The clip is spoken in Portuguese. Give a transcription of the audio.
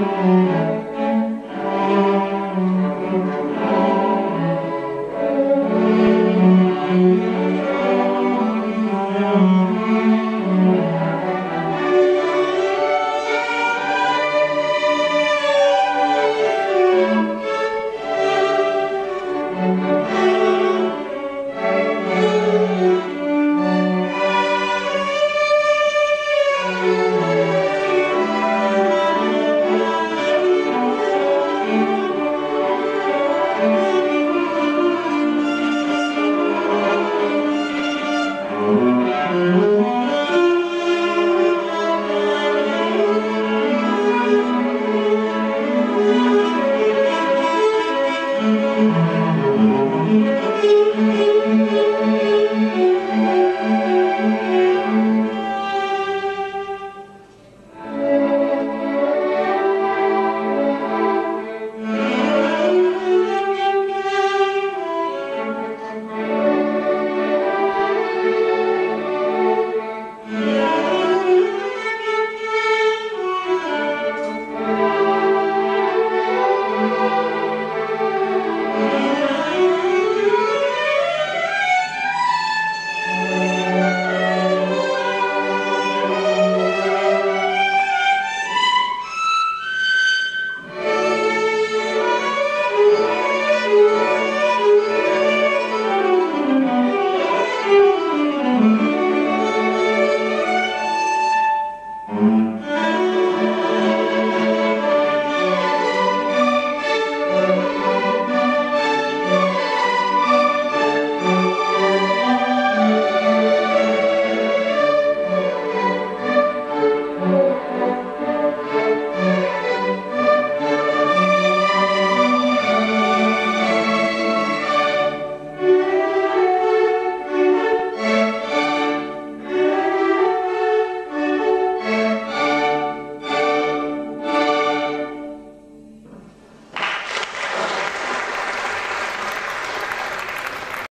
Música